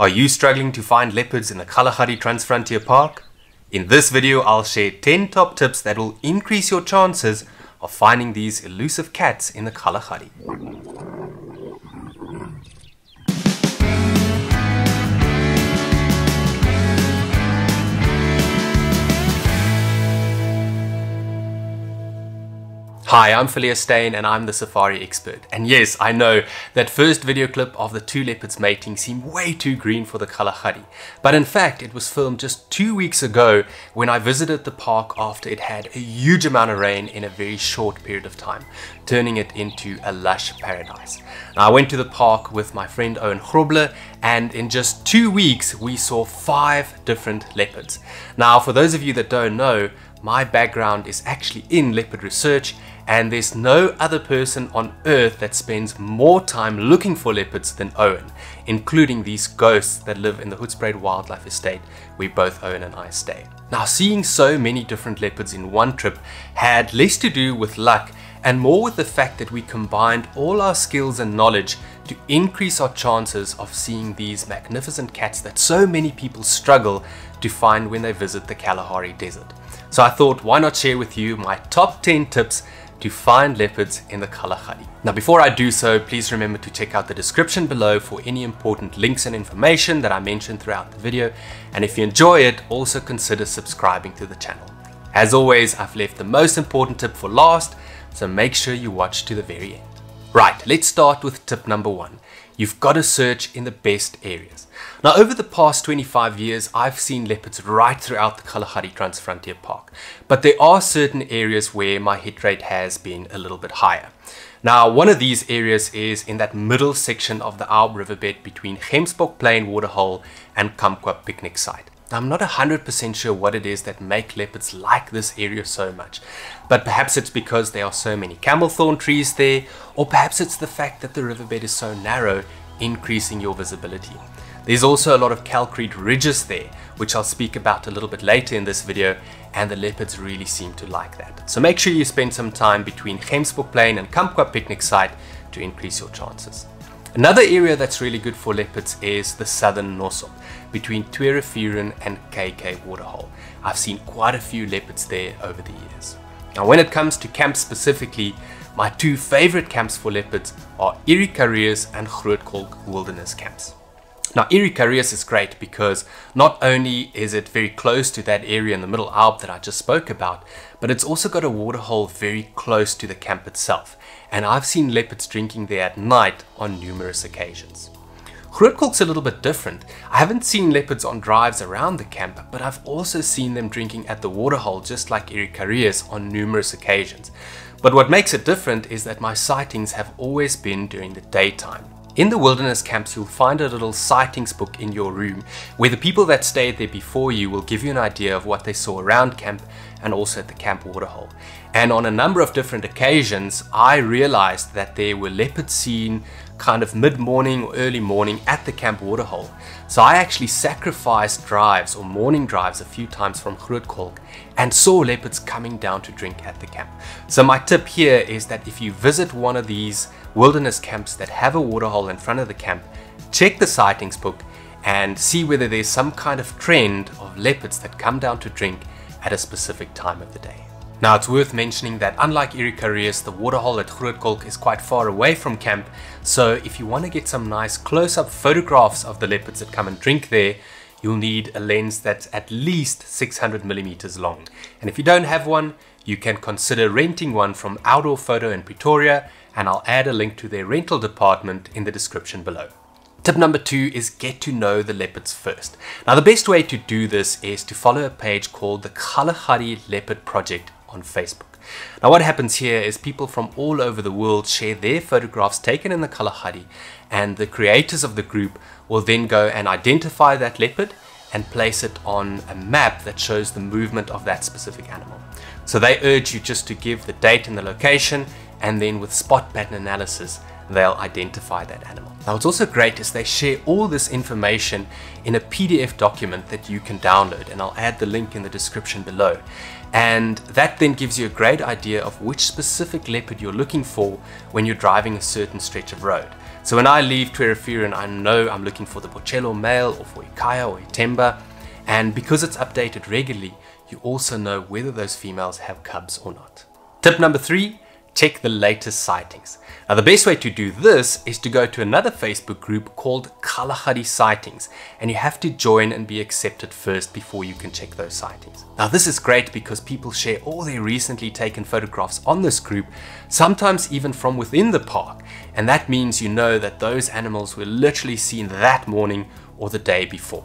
Are you struggling to find leopards in the Kgalagadi Transfrontier Park? In this video, I'll share 10 top tips that will increase your chances of finding these elusive cats in the Kalahari. Hi, I'm Phileas Steyn and I'm the safari expert. And yes, I know that first video clip of the two leopards mating seemed way too green for the Kalahari. But in fact, it was filmed just two weeks ago when I visited the park after it had a huge amount of rain in a very short period of time, turning it into a lush paradise. Now, I went to the park with my friend Owen Grobler and in just two weeks we saw five different leopards. Now, for those of you that don't know, my background is actually in leopard research and there's no other person on earth that spends more time looking for leopards than Owen, including these ghosts that live in the Hoedspruit Wildlife Estate where both Owen and I stay. Now seeing so many different leopards in one trip had less to do with luck and more with the fact that we combined all our skills and knowledge to increase our chances of seeing these magnificent cats that so many people struggle to find when they visit the Kalahari Desert. So I thought why not share with you my top 10 tips to find leopards in the Kalahari. Now before I do so, please remember to check out the description below for any important links and information that I mentioned throughout the video. And if you enjoy it, also consider subscribing to the channel. As always, I've left the most important tip for last, so make sure you watch to the very end. Right, let's start with tip number one. You've got to search in the best areas. Now over the past 25 years, I've seen leopards right throughout the Kgalagadi Transfrontier Park, but there are certain areas where my hit rate has been a little bit higher. Now, one of these areas is in that middle section of the Auob riverbed between Gemsbok Plain Waterhole and Kamqua picnic site. I'm not 100% sure what it is that make leopards like this area so much, but perhaps it's because there are so many camelthorn trees there, or perhaps it's the fact that the riverbed is so narrow, increasing your visibility. There's also a lot of calcrete ridges there, which I'll speak about a little bit later in this video, and the leopards really seem to like that. So make sure you spend some time between Gemsbok Plain and Kamqua picnic site to increase your chances. Another area that's really good for leopards is the southern Nossob, between Twee Rivieren and KK Waterhole. I've seen quite a few leopards there over the years. Now when it comes to camps specifically, my two favorite camps for leopards are Urikaruus and Grootkolk Wilderness Camps. Now Urikaruus is great because not only is it very close to that area in the Middle Auob that I just spoke about, but it's also got a waterhole very close to the camp itself. And I've seen leopards drinking there at night on numerous occasions. Grootkolk's a little bit different. I haven't seen leopards on drives around the camp, but I've also seen them drinking at the waterhole just like Urikaruus on numerous occasions. But what makes it different is that my sightings have always been during the daytime. In the wilderness camps, you'll find a little sightings book in your room where the people that stayed there before you will give you an idea of what they saw around camp and also at the camp waterhole. And on a number of different occasions, I realized that there were leopards seen kind of mid-morning or early morning at the camp waterhole. So I actually sacrificed drives or morning drives a few times from Grootkolk and saw leopards coming down to drink at the camp. So my tip here is that if you visit one of these wilderness camps that have a waterhole in front of the camp, check the sightings book and see whether there's some kind of trend of leopards that come down to drink at a specific time of the day. Now it's worth mentioning that unlike Urikaruus, the waterhole at Grootkolk is quite far away from camp, so if you want to get some nice close-up photographs of the leopards that come and drink there, you'll need a lens that's at least 600 millimeters long. And if you don't have one, you can consider renting one from Outdoor Photo in Pretoria, and I'll add a link to their rental department in the description below. Tip number two is get to know the leopards first. Now the best way to do this is to follow a page called the Kgalagadi Leopard Project on Facebook. Now what happens here is people from all over the world share their photographs taken in the Kalahari and the creators of the group will then go and identify that leopard and place it on a map that shows the movement of that specific animal. So they urge you just to give the date and the location and then with spot pattern analysis they'll identify that animal. Now what's also great is they share all this information in a PDF document that you can download and I'll add the link in the description below. And that then gives you a great idea of which specific leopard you're looking for when you're driving a certain stretch of road. So when I leave Twee Rivieren, I know I'm looking for the Bocello male or for Ikaya or Itemba. And because it's updated regularly, you also know whether those females have cubs or not. Tip number three, check the latest sightings. Now the best way to do this is to go to another Facebook group called Kgalagadi Sightings and you have to join and be accepted first before you can check those sightings. Now this is great because people share all their recently taken photographs on this group, sometimes even from within the park and that means you know that those animals were literally seen that morning or the day before.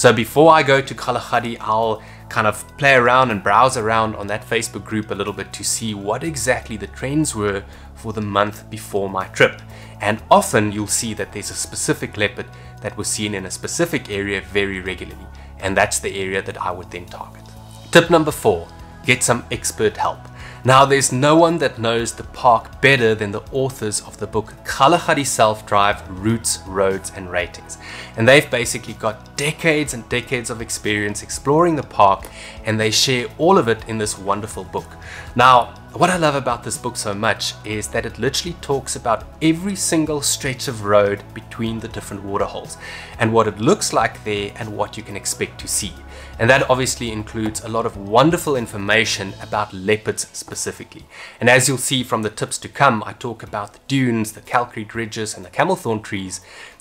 So before I go to Kalahari, I'll kind of play around and browse around on that Facebook group a little bit to see what exactly the trends were for the month before my trip. And often you'll see that there's a specific leopard that was seen in a specific area very regularly. And that's the area that I would then target. Tip number four, get some expert help. Now, there's no one that knows the park better than the authors of the book Kgalagadi Self Drive Routes, Roads and Ratings. And they've basically got decades and decades of experience exploring the park and they share all of it in this wonderful book. Now, what I love about this book so much is that it literally talks about every single stretch of road between the different waterholes and what it looks like there and what you can expect to see. And that obviously includes a lot of wonderful information about leopards specifically. And as you'll see from the tips to come, I talk about the dunes, the calcrete ridges, and the camelthorn trees.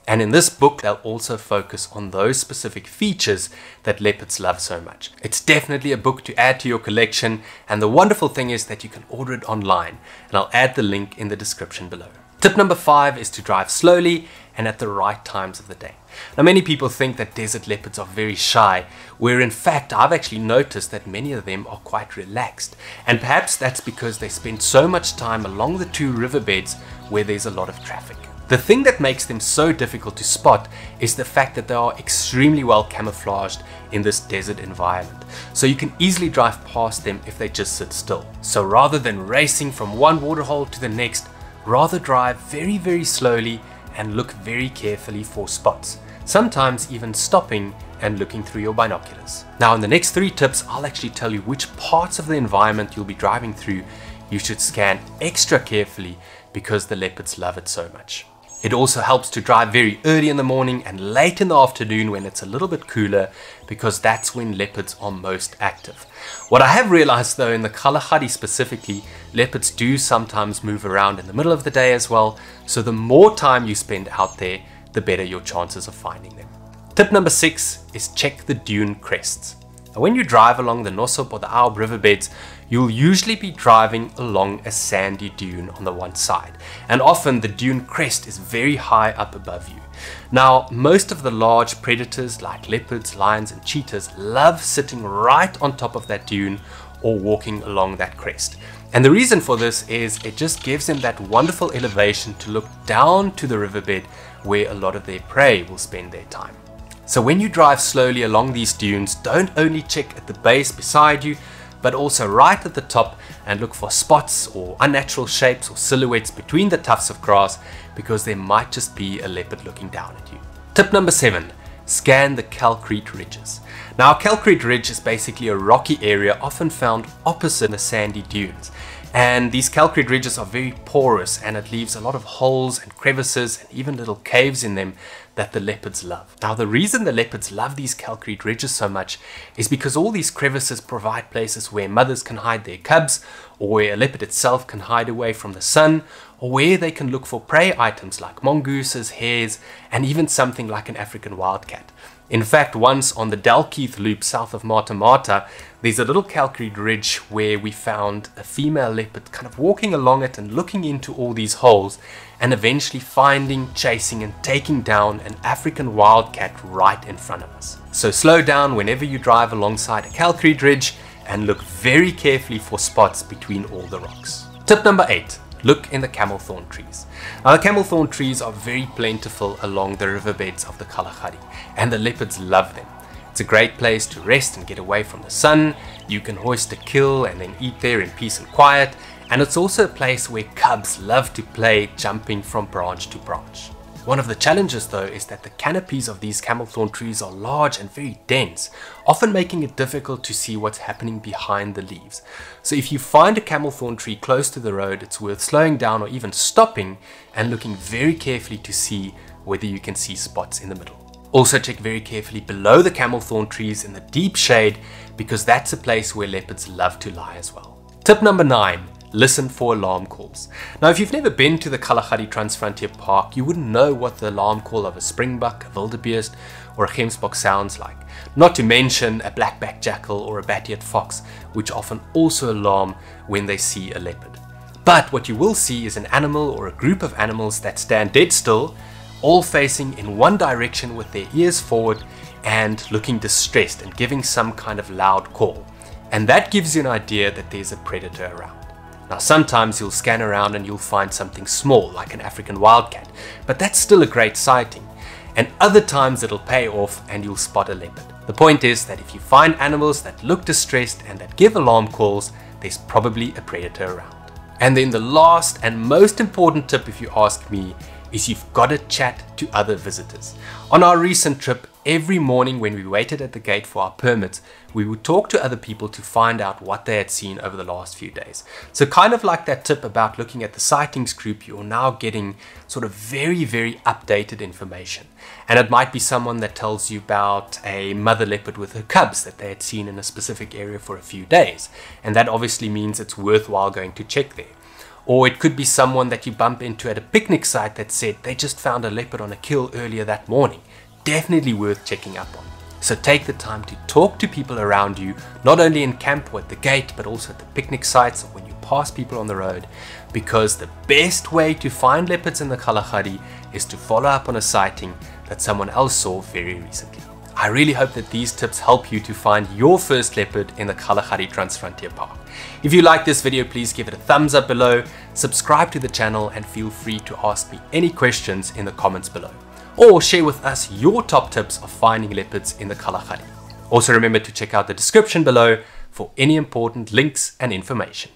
And in this book, they'll also focus on those specific features that leopards love so much. It's definitely a book to add to your collection. And the wonderful thing is that you can order it online. And I'll add the link in the description below. Tip number five is to drive slowly and at the right times of the day. Now many people think that desert leopards are very shy, where in fact I've actually noticed that many of them are quite relaxed. And perhaps that's because they spend so much time along the two riverbeds where there's a lot of traffic. The thing that makes them so difficult to spot is the fact that they are extremely well camouflaged in this desert environment. So you can easily drive past them if they just sit still. So rather than racing from one waterhole to the next, Rather drive very very slowly and look very carefully for spots, sometimes even stopping and looking through your binoculars. Now in the next three tips I'll actually tell you which parts of the environment you'll be driving through you should scan extra carefully because the leopards love it so much. It also helps to drive very early in the morning and late in the afternoon when it's a little bit cooler because that's when leopards are most active. What I have realized though in the Kalahari specifically, leopards do sometimes move around in the middle of the day as well, so the more time you spend out there, the better your chances of finding them. Tip number six is check the dune crests. Now when you drive along the Nossob or the Auob riverbeds, you'll usually be driving along a sandy dune on the one side, and often the dune crest is very high up above you. Now, most of the large predators like leopards, lions, and cheetahs love sitting right on top of that dune or walking along that crest. And the reason for this is it just gives them that wonderful elevation to look down to the riverbed where a lot of their prey will spend their time. So when you drive slowly along these dunes, don't only check at the base beside you, but also right at the top and look for spots or unnatural shapes or silhouettes between the tufts of grass because there might just be a leopard looking down at you. Tip number seven, scan the calcrete ridges. Now calcrete ridge is basically a rocky area often found opposite the sandy dunes and these calcrete ridges are very porous and it leaves a lot of holes and crevices and even little caves in them that the leopards love. Now the reason the leopards love these calcrete ridges so much is because all these crevices provide places where mothers can hide their cubs or where a leopard itself can hide away from the sun or where they can look for prey items like mongooses, hares and even something like an African wildcat. In fact, once on the Dalkeith Loop south of Matamata, there's a little calcrete ridge where we found a female leopard kind of walking along it and looking into all these holes and eventually finding, chasing and taking down an African wildcat right in front of us. So slow down whenever you drive alongside a calcrete ridge and look very carefully for spots between all the rocks. Tip number 8 look in the camelthorn trees. Now the camelthorn trees are very plentiful along the riverbeds of the Kalahari and the leopards love them. It's a great place to rest and get away from the sun. You can hoist a kill and then eat there in peace and quiet. And it's also a place where cubs love to play jumping from branch to branch. One of the challenges though is that the canopies of these camelthorn trees are large and very dense, often making it difficult to see what's happening behind the leaves. So if you find a camelthorn tree close to the road, it's worth slowing down or even stopping and looking very carefully to see whether you can see spots in the middle. Also check very carefully below the camelthorn trees in the deep shade because that's a place where leopards love to lie as well. Tip number 9 listen for alarm calls. Now, if you've never been to the Kgalagadi Transfrontier Park, you wouldn't know what the alarm call of a springbuck, a wildebeest, or a gemsbok sounds like. Not to mention a black-backed jackal or a bat-eared fox, which often also alarm when they see a leopard. But what you will see is an animal or a group of animals that stand dead still, all facing in one direction with their ears forward and looking distressed and giving some kind of loud call. And that gives you an idea that there's a predator around. Now sometimes you'll scan around and you'll find something small like an African wildcat, but that's still a great sighting. And other times it'll pay off and you'll spot a leopard. The point is that if you find animals that look distressed and that give alarm calls, there's probably a predator around. And then the last and most important tip if you ask me is you've got to chat to other visitors. On our recent trip, every morning when we waited at the gate for our permits, we would talk to other people to find out what they had seen over the last few days. So kind of like that tip about looking at the sightings group, you're now getting sort of very, very updated information. And it might be someone that tells you about a mother leopard with her cubs that they had seen in a specific area for a few days. And that obviously means it's worthwhile going to check there. Or it could be someone that you bump into at a picnic site that said they just found a leopard on a kill earlier that morning. Definitely worth checking up on. So take the time to talk to people around you, not only in camp or at the gate, but also at the picnic sites or when you pass people on the road, because the best way to find leopards in the Kalahari is to follow up on a sighting that someone else saw very recently. I really hope that these tips help you to find your first leopard in the Kgalagadi Transfrontier Park. If you like this video, please give it a thumbs up below, subscribe to the channel and feel free to ask me any questions in the comments below. Or share with us your top tips of finding leopards in the Kalahari. Also remember to check out the description below for any important links and information.